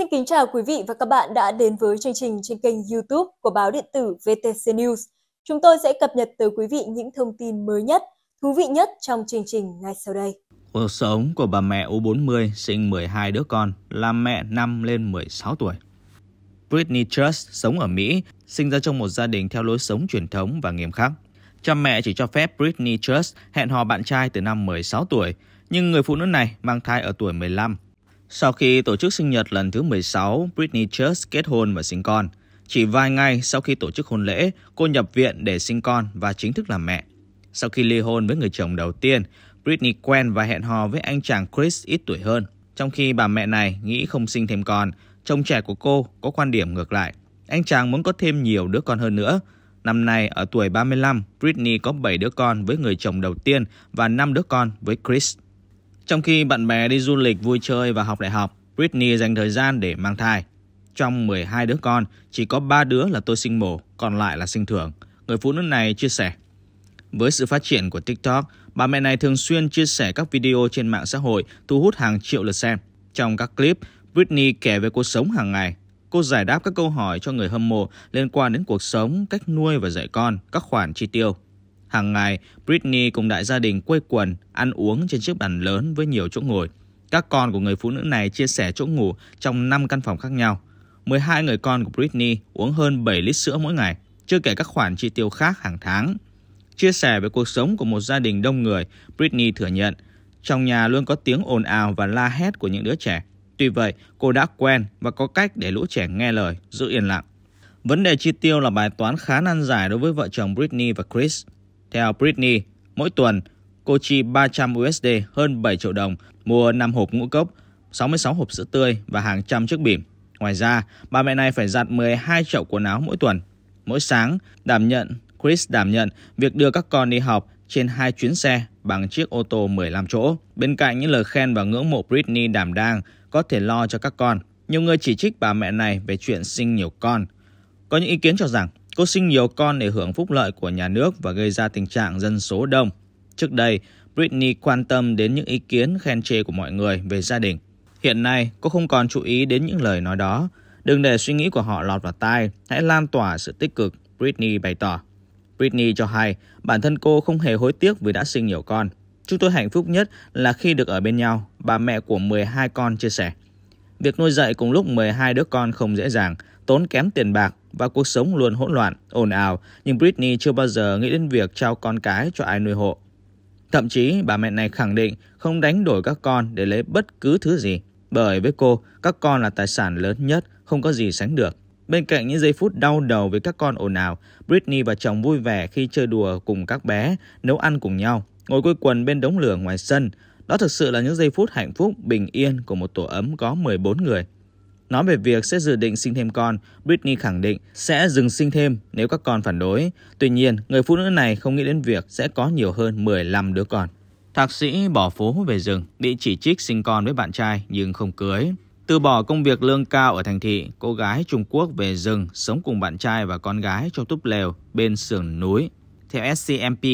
Xin kính chào quý vị và các bạn đã đến với chương trình trên kênh YouTube của báo điện tử VTC News. Chúng tôi sẽ cập nhật tới quý vị những thông tin mới nhất, thú vị nhất trong chương trình ngay sau đây. Cuộc sống của bà mẹ U40 sinh 12 đứa con, làm mẹ năm lên 16 tuổi. Britney Trust sống ở Mỹ, sinh ra trong một gia đình theo lối sống truyền thống và nghiêm khắc. Cha mẹ chỉ cho phép Britney Trust hẹn hò bạn trai từ năm 16 tuổi, nhưng người phụ nữ này mang thai ở tuổi 15. Sau khi tổ chức sinh nhật lần thứ 16, Britney Spears kết hôn và sinh con. Chỉ vài ngày sau khi tổ chức hôn lễ, cô nhập viện để sinh con và chính thức làm mẹ. Sau khi ly hôn với người chồng đầu tiên, Britney quen và hẹn hò với anh chàng Chris ít tuổi hơn. Trong khi bà mẹ này nghĩ không sinh thêm con, chồng trẻ của cô có quan điểm ngược lại. Anh chàng muốn có thêm nhiều đứa con hơn nữa. Năm nay, ở tuổi 35, Britney có 7 đứa con với người chồng đầu tiên và 5 đứa con với Chris. Trong khi bạn bè đi du lịch, vui chơi và học đại học, Britney dành thời gian để mang thai. Trong 12 đứa con, chỉ có 3 đứa là tôi sinh mổ, còn lại là sinh thường. Người phụ nữ này chia sẻ. Với sự phát triển của TikTok, bà mẹ này thường xuyên chia sẻ các video trên mạng xã hội thu hút hàng triệu lượt xem. Trong các clip, Britney kể về cuộc sống hàng ngày. Cô giải đáp các câu hỏi cho người hâm mộ liên quan đến cuộc sống, cách nuôi và dạy con, các khoản chi tiêu. Hàng ngày, Britney cùng đại gia đình quây quần, ăn uống trên chiếc bàn lớn với nhiều chỗ ngồi. Các con của người phụ nữ này chia sẻ chỗ ngủ trong 5 căn phòng khác nhau. 12 người con của Britney uống hơn 7 lít sữa mỗi ngày, chưa kể các khoản chi tiêu khác hàng tháng. Chia sẻ về cuộc sống của một gia đình đông người, Britney thừa nhận trong nhà luôn có tiếng ồn ào và la hét của những đứa trẻ. Tuy vậy, cô đã quen và có cách để lũ trẻ nghe lời, giữ yên lặng. Vấn đề chi tiêu là bài toán khá nan giải đối với vợ chồng Britney và Chris. Theo Britney, mỗi tuần cô chi 300 USD hơn 7 triệu đồng mua 5 hộp ngũ cốc, 66 hộp sữa tươi và hàng trăm chiếc bỉm. Ngoài ra, bà mẹ này phải giặt 12 chậu quần áo mỗi tuần. Mỗi sáng, đảm nhận Chris đảm nhận việc đưa các con đi học trên hai chuyến xe bằng chiếc ô tô 15 chỗ. Bên cạnh những lời khen và ngưỡng mộ Britney đảm đang có thể lo cho các con, nhiều người chỉ trích bà mẹ này về chuyện sinh nhiều con. Có những ý kiến cho rằng Cô sinh nhiều con để hưởng phúc lợi của nhà nước và gây ra tình trạng dân số đông. Trước đây, Britney quan tâm đến những ý kiến khen chê của mọi người về gia đình. Hiện nay, cô không còn chú ý đến những lời nói đó. Đừng để suy nghĩ của họ lọt vào tai, hãy lan tỏa sự tích cực, Britney bày tỏ. Britney cho hay bản thân cô không hề hối tiếc vì đã sinh nhiều con. Chúng tôi hạnh phúc nhất là khi được ở bên nhau, bà mẹ của 12 con chia sẻ. Việc nuôi dạy cùng lúc 12 đứa con không dễ dàng, tốn kém tiền bạc và cuộc sống luôn hỗn loạn, ồn ào, nhưng Britney chưa bao giờ nghĩ đến việc trao con cái cho ai nuôi hộ. Thậm chí bà mẹ này khẳng định không đánh đổi các con để lấy bất cứ thứ gì, bởi với cô, các con là tài sản lớn nhất, không có gì sánh được. Bên cạnh những giây phút đau đầu với các con ồn ào, Britney và chồng vui vẻ khi chơi đùa cùng các bé, nấu ăn cùng nhau, ngồi quây quần bên đống lửa ngoài sân. Đó thực sự là những giây phút hạnh phúc, bình yên của một tổ ấm có 14 người. Nói về việc sẽ dự định sinh thêm con, Britney khẳng định sẽ dừng sinh thêm nếu các con phản đối. Tuy nhiên, người phụ nữ này không nghĩ đến việc sẽ có nhiều hơn 15 đứa con. Thạc sĩ bỏ phố về rừng, bị chỉ trích sinh con với bạn trai nhưng không cưới. Từ bỏ công việc lương cao ở thành thị, cô gái Trung Quốc về rừng sống cùng bạn trai và con gái trong túp lều bên sườn núi. Theo SCMP,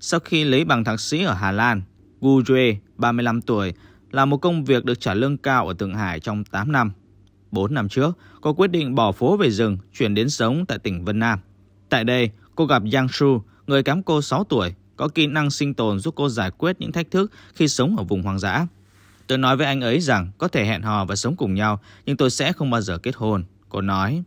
sau khi lấy bằng thạc sĩ ở Hà Lan, Gu Jue, 35 tuổi, là một công việc được trả lương cao ở Thượng Hải trong 8 năm 4 năm trước, cô quyết định bỏ phố về rừng, chuyển đến sống tại tỉnh Vân Nam. Tại đây, cô gặp Yang Shu, người kém cô 6 tuổi, có kỹ năng sinh tồn giúp cô giải quyết những thách thức khi sống ở vùng hoang dã. Tôi nói với anh ấy rằng có thể hẹn hò và sống cùng nhau, nhưng tôi sẽ không bao giờ kết hôn. Cô nói,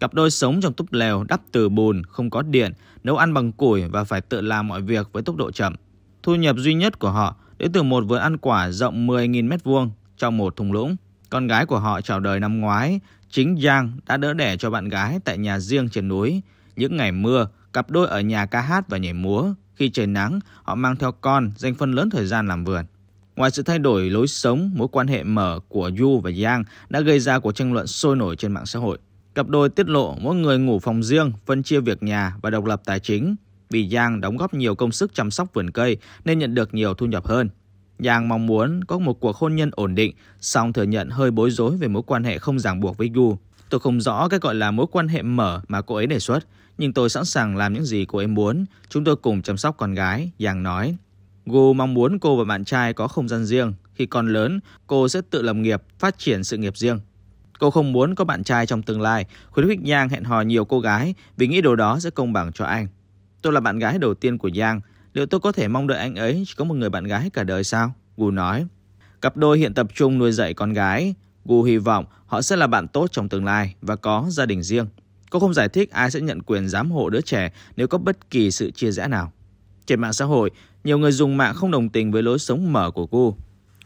cặp đôi sống trong túp lều đắp từ bùn, không có điện, nấu ăn bằng củi và phải tự làm mọi việc với tốc độ chậm. Thu nhập duy nhất của họ đến từ một vườn ăn quả rộng 10.000 m2 trong một thung lũng. Con gái của họ chào đời năm ngoái, chính Giang đã đỡ đẻ cho bạn gái tại nhà riêng trên núi. Những ngày mưa, cặp đôi ở nhà ca hát và nhảy múa. Khi trời nắng, họ mang theo con, dành phần lớn thời gian làm vườn. Ngoài sự thay đổi lối sống, mối quan hệ mở của Yu và Giang đã gây ra cuộc tranh luận sôi nổi trên mạng xã hội. Cặp đôi tiết lộ mỗi người ngủ phòng riêng, phân chia việc nhà và độc lập tài chính. Vì Giang đóng góp nhiều công sức chăm sóc vườn cây nên nhận được nhiều thu nhập hơn. Yang mong muốn có một cuộc hôn nhân ổn định, song thừa nhận hơi bối rối về mối quan hệ không ràng buộc với Gu. Tôi không rõ cái gọi là mối quan hệ mở mà cô ấy đề xuất, nhưng tôi sẵn sàng làm những gì cô ấy muốn. Chúng tôi cùng chăm sóc con gái, Yang nói. Gu mong muốn cô và bạn trai có không gian riêng. Khi còn lớn, cô sẽ tự lập nghiệp, phát triển sự nghiệp riêng. Cô không muốn có bạn trai trong tương lai, khuyến khích Yang hẹn hò nhiều cô gái vì nghĩ điều đó sẽ công bằng cho anh. Tôi là bạn gái đầu tiên của Yang, liệu tôi có thể mong đợi anh ấy chỉ có một người bạn gái cả đời sao? Gu nói. Cặp đôi hiện tập trung nuôi dạy con gái. Gu hy vọng họ sẽ là bạn tốt trong tương lai và có gia đình riêng. Cô không giải thích ai sẽ nhận quyền giám hộ đứa trẻ nếu có bất kỳ sự chia rẽ nào. Trên mạng xã hội, nhiều người dùng mạng không đồng tình với lối sống mở của cô.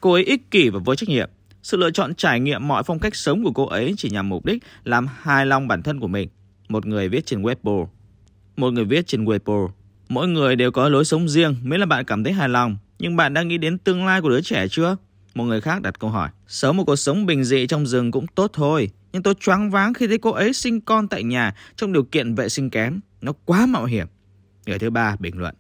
Cô ấy ích kỷ và vô trách nhiệm. Sự lựa chọn trải nghiệm mọi phong cách sống của cô ấy chỉ nhằm mục đích làm hài lòng bản thân của mình. Một người viết trên Weibo. Một người viết trên Weibo. Mỗi người đều có lối sống riêng miễn là bạn cảm thấy hài lòng. Nhưng bạn đang nghĩ đến tương lai của đứa trẻ chưa? Một người khác đặt câu hỏi. Sống một cuộc sống bình dị trong rừng cũng tốt thôi. Nhưng tôi choáng váng khi thấy cô ấy sinh con tại nhà trong điều kiện vệ sinh kém. Nó quá mạo hiểm. Người thứ ba bình luận.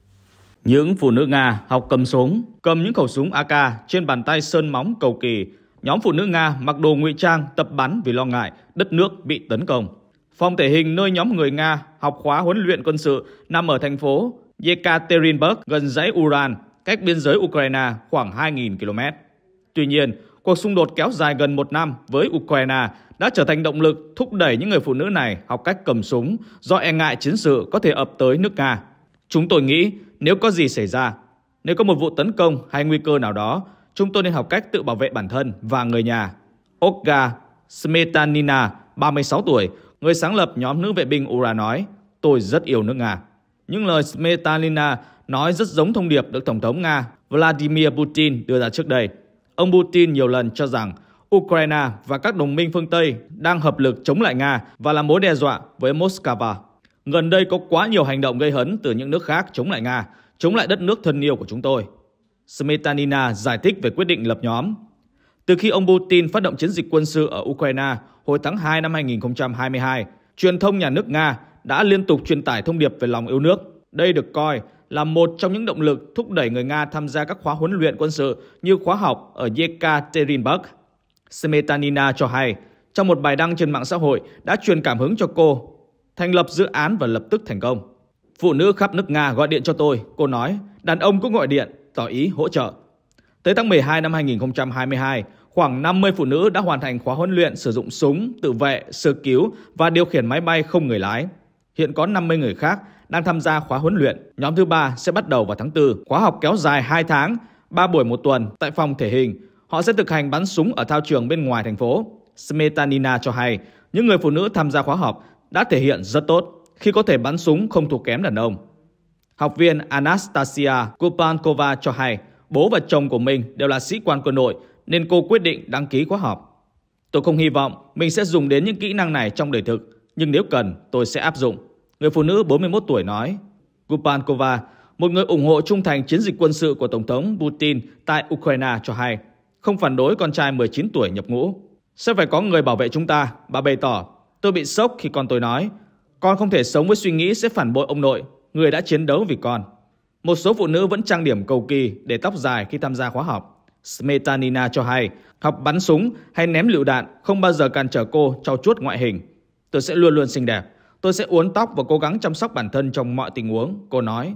Những phụ nữ Nga học cầm súng, cầm những khẩu súng AK trên bàn tay sơn móng cầu kỳ. Nhóm phụ nữ Nga mặc đồ ngụy trang tập bắn vì lo ngại đất nước bị tấn công. Phòng thể hình nơi nhóm người Nga học khóa huấn luyện quân sự nằm ở thành phố Yekaterinburg gần dãy Uran, cách biên giới Ukraine khoảng 2.000 km. Tuy nhiên, cuộc xung đột kéo dài gần một năm với Ukraine đã trở thành động lực thúc đẩy những người phụ nữ này học cách cầm súng do e ngại chiến sự có thể ập tới nước Nga. Chúng tôi nghĩ nếu có gì xảy ra, nếu có một vụ tấn công hay nguy cơ nào đó, chúng tôi nên học cách tự bảo vệ bản thân và người nhà. Olga Smetanina, 36 tuổi, người sáng lập nhóm nữ vệ binh Ura nói, tôi rất yêu nước Nga. Những lời Smetanina nói rất giống thông điệp được Tổng thống Nga Vladimir Putin đưa ra trước đây. Ông Putin nhiều lần cho rằng Ukraine và các đồng minh phương Tây đang hợp lực chống lại Nga và là mối đe dọa với Moscow. Gần đây có quá nhiều hành động gây hấn từ những nước khác chống lại Nga, chống lại đất nước thân yêu của chúng tôi. Smetanina giải thích về quyết định lập nhóm. Từ khi ông Putin phát động chiến dịch quân sự ở Ukraine hồi tháng 2 năm 2022, truyền thông nhà nước Nga đã liên tục truyền tải thông điệp về lòng yêu nước. Đây được coi là một trong những động lực thúc đẩy người Nga tham gia các khóa huấn luyện quân sự như khóa học ở Yekaterinburg. Smetanina cho hay, trong một bài đăng trên mạng xã hội đã truyền cảm hứng cho cô thành lập dự án và lập tức thành công. Phụ nữ khắp nước Nga gọi điện cho tôi, cô nói, đàn ông cũng gọi điện, tỏ ý hỗ trợ. Tới tháng 12 năm 2022, khoảng 50 phụ nữ đã hoàn thành khóa huấn luyện sử dụng súng, tự vệ, sơ cứu và điều khiển máy bay không người lái. Hiện có 50 người khác đang tham gia khóa huấn luyện. Nhóm thứ ba sẽ bắt đầu vào tháng 4. Khóa học kéo dài 2 tháng, 3 buổi một tuần tại phòng thể hình. Họ sẽ thực hành bắn súng ở thao trường bên ngoài thành phố. Smetanina cho hay, những người phụ nữ tham gia khóa học đã thể hiện rất tốt khi có thể bắn súng không thua kém đàn ông. Học viên Anastasia Kupankova cho hay bố và chồng của mình đều là sĩ quan quân đội nên cô quyết định đăng ký khóa học. Tôi không hy vọng mình sẽ dùng đến những kỹ năng này trong đời thực, nhưng nếu cần tôi sẽ áp dụng. Người phụ nữ 41 tuổi nói. Gupankova, một người ủng hộ trung thành chiến dịch quân sự của Tổng thống Putin tại Ukraine cho hay, không phản đối con trai 19 tuổi nhập ngũ. Sẽ phải có người bảo vệ chúng ta, bà bày tỏ. Tôi bị sốc khi con tôi nói, con không thể sống với suy nghĩ sẽ phản bội ông nội, người đã chiến đấu vì con. Một số phụ nữ vẫn trang điểm cầu kỳ để tóc dài khi tham gia khóa học. Smetanina cho hay, học bắn súng hay ném lựu đạn không bao giờ cản trở cô trau chuốt ngoại hình. Tôi sẽ luôn luôn xinh đẹp. Tôi sẽ uốn tóc và cố gắng chăm sóc bản thân trong mọi tình huống, cô nói.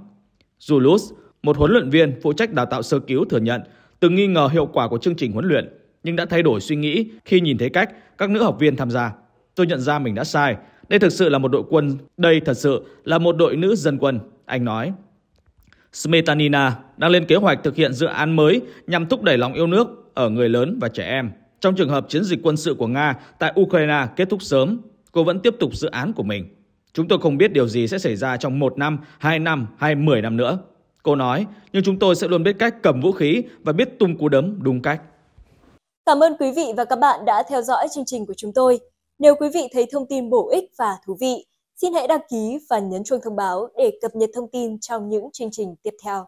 Zulus, một huấn luyện viên phụ trách đào tạo sơ cứu thừa nhận từng nghi ngờ hiệu quả của chương trình huấn luyện, nhưng đã thay đổi suy nghĩ khi nhìn thấy cách các nữ học viên tham gia. Tôi nhận ra mình đã sai. Đây thực sự là một đội quân, đây thật sự là một đội nữ dân quân, anh nói. Smetanina đang lên kế hoạch thực hiện dự án mới nhằm thúc đẩy lòng yêu nước ở người lớn và trẻ em. Trong trường hợp chiến dịch quân sự của Nga tại Ukraine kết thúc sớm, cô vẫn tiếp tục dự án của mình. Chúng tôi không biết điều gì sẽ xảy ra trong một năm, hai năm hay mười năm nữa. Cô nói, nhưng chúng tôi sẽ luôn biết cách cầm vũ khí và biết tung cú đấm đúng cách. Cảm ơn quý vị và các bạn đã theo dõi chương trình của chúng tôi. Nếu quý vị thấy thông tin bổ ích và thú vị, Xin hãy đăng ký và nhấn chuông thông báo để cập nhật thông tin trong những chương trình tiếp theo.